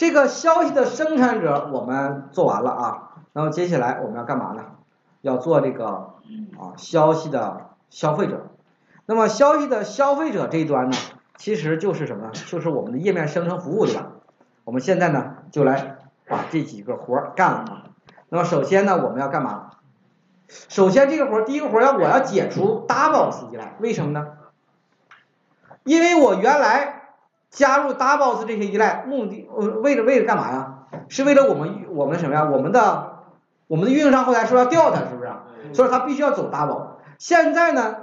这个消息的生产者我们做完了啊，然后接下来我们要干嘛呢？要做这个啊消息的消费者。那么消息的消费者这一端呢，其实就是什么？就是我们的页面生成服务，对吧？我们现在呢就来把这几个活儿干了啊。那么首先呢，我们要干嘛？首先这个活儿，第一个活儿要我要解除 doubles 依赖，为什么呢？因为我原来加入 doubles 这些依赖目的，呃，为了为了干嘛呀？是为了我们我们什么呀？我们的我们的运营商后台说要调它，是不是？所以它必须要走 double。现在呢，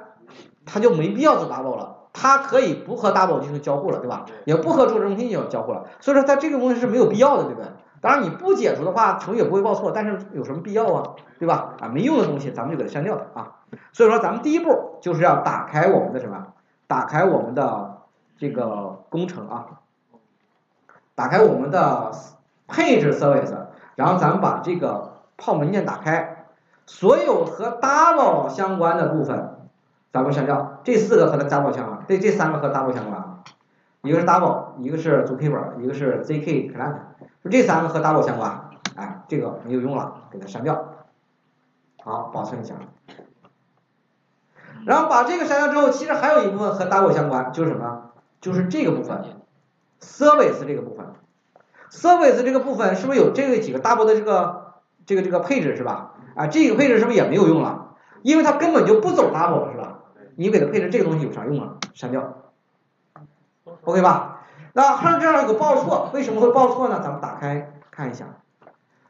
它就没必要走 double 了，它可以不和 double 进行交互了，对吧？也不和注册中心进行交互了。所以说它这个东西是没有必要的，对不对？当然你不解除的话，程序也不会报错，但是有什么必要啊？对吧？啊，没用的东西咱们就给它删掉了啊。所以说咱们第一步就是要打开我们的什么？打开我们的这个工程啊，打开我们的配置 service，然后咱们把这个泡文件打开，所有和 double 相关的部分咱们删掉，这四个和它 double 相关，这这三个和 double 相关，一个是 double，一个是 zookeeper，一个是 zk client，就这三个和 double 相关，哎，这个没有用了，给它删掉。好，保存一下。然后把这个删掉之后，其实还有一部分和 double 相关，就是什么？就是这个部分，service 这个部分，service 这个部分是不是有这个几个 double 的这个这个这个配置是吧？啊，这个配置是不是也没有用了？因为它根本就不走 double 了是吧？你给它配置这个东西有啥用啊？删掉，OK 吧？那后这样有个报错，为什么会报错呢？咱们打开看一下，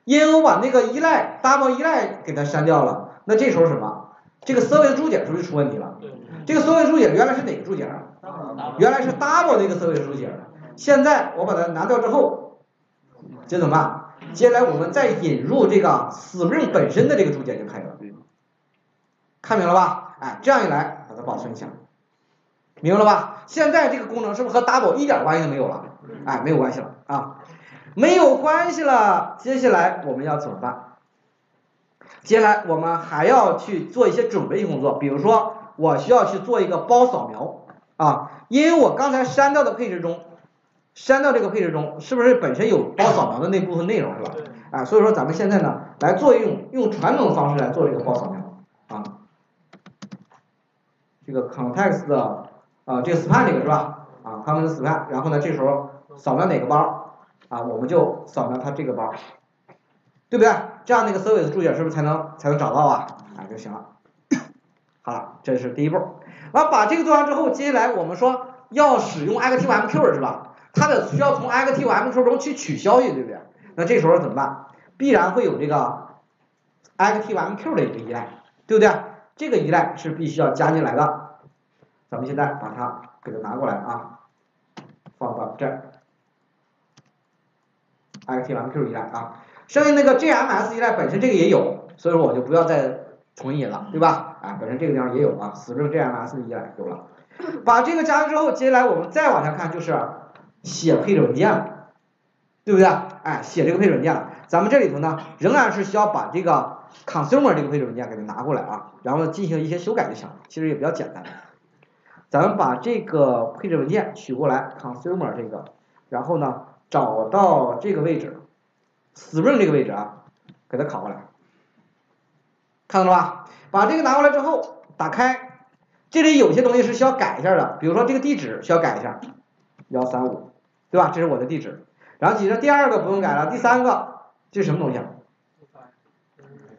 因为我把那个依赖 double 依赖给它删掉了，那这时候什么？这个 service 注解是不是出问题了？这个 service 注解原来是哪个注解啊？原来是 double 的一个 service 注解，现在我把它拿掉之后，这怎么办？接下来我们再引入这个 Spring 本身的这个注解就可以了，看明了吧？哎，这样一来把它保存一下，明白了吧？现在这个功能是不是和 double 一点关系都没有了？哎，没有关系了啊，没有关系了。接下来我们要怎么办？接下来我们还要去做一些准备性工作，比如说我需要去做一个包扫描啊，因为我刚才删掉的配置中，删掉这个配置中是不是本身有包扫描的那部分内容是吧？啊，所以说咱们现在呢来做一种用传统的方式来做这个包扫描啊，这个 context 的啊这个 span 这个是吧？啊 context span，然后呢这时候扫描哪个包啊，我们就扫描它这个包。对不对？这样那个 service 注解是不是才能才能找到啊？啊就行了。好了，这是第一步。完把这个做完之后，接下来我们说要使用 ActiveMQ 是吧？它得需要从 ActiveMQ 中去取消息，对不对？那这时候怎么办？必然会有这个 ActiveMQ 的一个依赖，对不对？这个依赖是必须要加进来的。咱们现在把它给它拿过来啊，放到这儿。ActiveMQ 依赖啊。剩下那个 JMS 依赖本身这个也有，所以说我就不要再重引了，对吧？啊，本身这个地方也有啊，死证 JMS 依赖有了。把这个加了之后，接下来我们再往下看就是写配置文件了，对不对？哎，写这个配置文件，咱们这里头呢仍然是需要把这个 consumer 这个配置文件给它拿过来啊，然后进行一些修改就行了，其实也比较简单。咱们把这个配置文件取过来，consumer 这个，然后呢找到这个位置。Spring 这个位置啊，给它拷过来，看到了吧？把这个拿过来之后，打开，这里有些东西是需要改一下的，比如说这个地址需要改一下，幺三五，对吧？这是我的地址。然后接着第二个不用改了，第三个这是什么东西？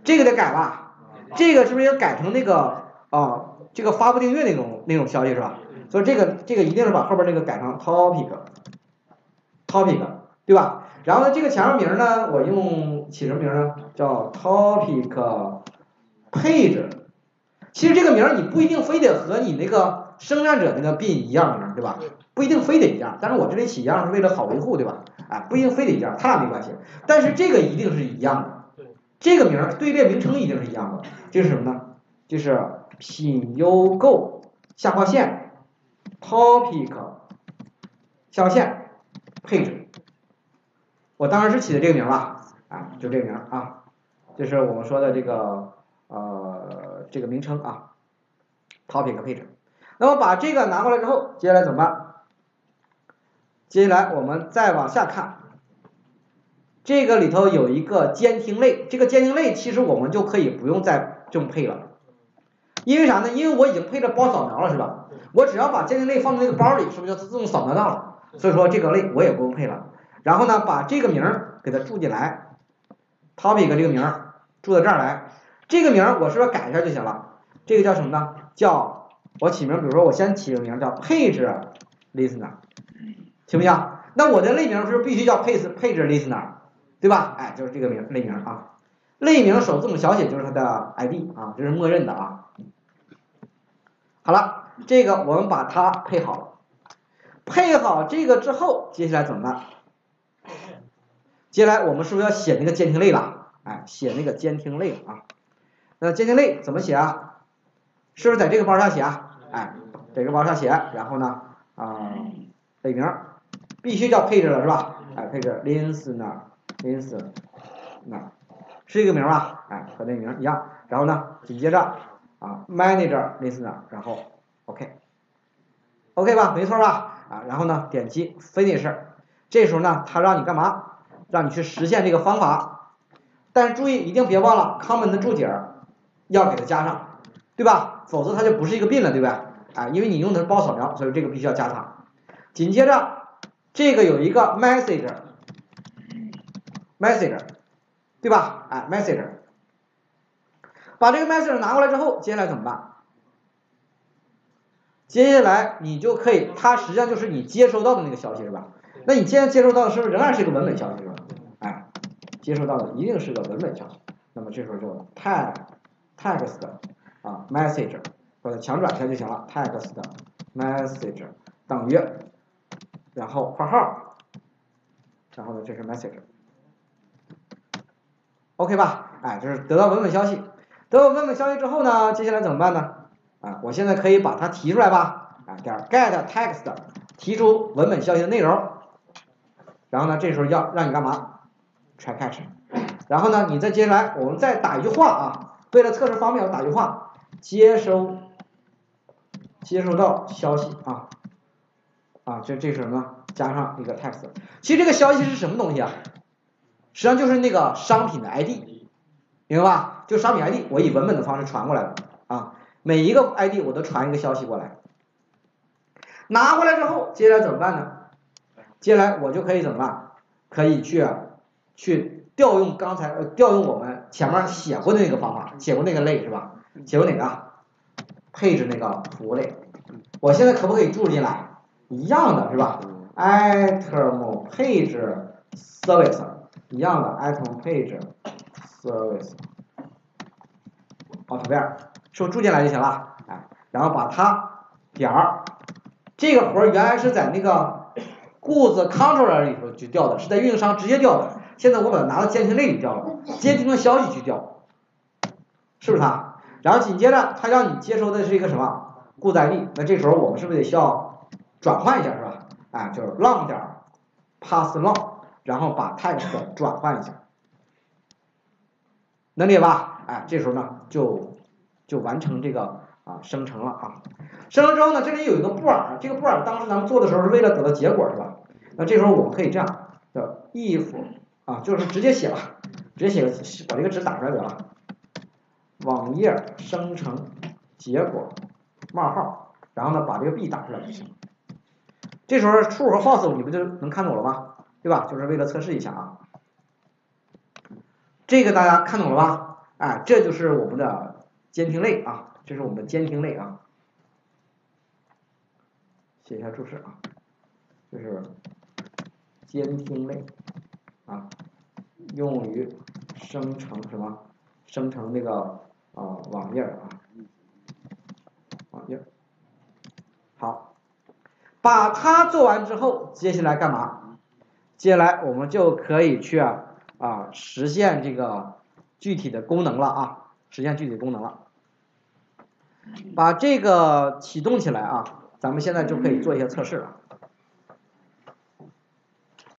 这个得改吧？这个是不是要改成那个啊？这个发布订阅那种那种消息是吧？所以这个这个一定是把后边那个改成 topic，topic，对吧？然后呢，这个前面名呢，我用起什么名呢？叫 topic page。其实这个名儿你不一定非得和你那个生产者那个 bin 一样名，对吧？不一定非得一样。但是我这里起一样是为了好维护，对吧？哎，不一定非得一样，它俩没关系。但是这个一定是一样的。这个名儿队列名称一定是一样的。这是什么呢？就是品优购下划线 topic 下划线配置。我当然是起的这个名了，啊，就这个名啊，就是我们说的这个呃这个名称啊，topic 配置。那么把这个拿过来之后，接下来怎么办？接下来我们再往下看，这个里头有一个监听类，这个监听类其实我们就可以不用再这么配了，因为啥呢？因为我已经配着包扫描了，是吧？我只要把监听类放在那个包里，是不是就自动扫描到了？所以说这个类我也不用配了。然后呢，把这个名儿给它注进来，topic 这个名儿注到这儿来，这个名儿我是不是改一下就行了？这个叫什么呢？叫我起名，比如说我先起个名叫配置 listener，行不行？那我的类名是不是必须叫配置配置 listener，对吧？哎，就是这个名类名啊，类名首字母小写就是它的 ID 啊，这是默认的啊。好了，这个我们把它配好了，配好这个之后，接下来怎么办？接下来我们是不是要写那个监听类了？哎，写那个监听类啊。那监听类怎么写啊？是不是在这个包上写啊？哎，这个包上写，然后呢，啊，类名必须叫配置了是吧？哎，配置 listener，listener，是一个名吧？哎，和那名一样。然后呢，紧接着啊，manager listener，然后 OK，OK 吧？没错吧？啊，然后呢，点击 finish，这时候呢，它让你干嘛？让你去实现这个方法，但是注意一定别忘了 comment 注解要给它加上，对吧？否则它就不是一个病了，对吧？啊，因为你用的是包扫描，所以这个必须要加上。紧接着这个有一个 message，message，对吧？哎，message，把这个 message 拿过来之后，接下来怎么办？接下来你就可以，它实际上就是你接收到的那个消息，是吧？那你现在接收到的是不是仍然是一个文本消息是吧？哎，接收到的一定是个文本消息。那么这时候就太 text 啊 message 把它强转一下就行了，text message 等于，然后括号，然后呢这是 message，OK 吧？哎，就是得到文本消息，得到文本消息之后呢，接下来怎么办呢？啊，我现在可以把它提出来吧？啊，点 get text 提出文本消息的内容。然后呢，这时候要让你干嘛？try catch。然后呢，你再接下来，我们再打一句话啊，为了测试方便，我打句话，接收接收到消息啊啊，这这是什么？加上一个 text。其实这个消息是什么东西啊？实际上就是那个商品的 ID，明白吧？就商品 ID，我以文本的方式传过来的啊，每一个 ID 我都传一个消息过来。拿过来之后，接下来怎么办呢？接下来我就可以怎么办？可以去去调用刚才调用我们前面写过的那个方法，写过那个类是吧？写过哪个？配置那个服务类。我现在可不可以注入进来？一样的是吧？item page service 一样的 item page service。好，图片是不是注进来就行了？哎，然后把它点儿，这个活儿原来是在那个。goods controller 里头就调的，是在运营商直接调的。现在我把它拿到监听类里调了，监听的消息去调，是不是它？然后紧接着它让你接收的是一个什么固载力，那这时候我们是不是得需要转换一下，是吧？哎，就是 long 点 pass long，然后把 text 转换一下，能理解吧？哎，这时候呢就就完成这个啊生成了啊。生成之后呢，这里有一个布尔，这个布尔当时咱们做的时候是为了得到结果，是吧？那这时候我们可以这样，叫 if 啊，就是直接写吧，直接写个把这个值打出来得了。网页生成结果冒号，然后呢把这个 b 打出来就行。这时候 true 和 false 你不就能看懂了吗？对吧？就是为了测试一下啊。这个大家看懂了吧？哎，这就是我们的监听类啊，这是我们的监听类啊。写一下注释啊，就是监听类啊，用于生成什么？生成那个啊网页啊，网页。好，把它做完之后，接下来干嘛？接下来我们就可以去啊实现这个具体的功能了啊，实现具体功能了。把这个启动起来啊。咱们现在就可以做一些测试了。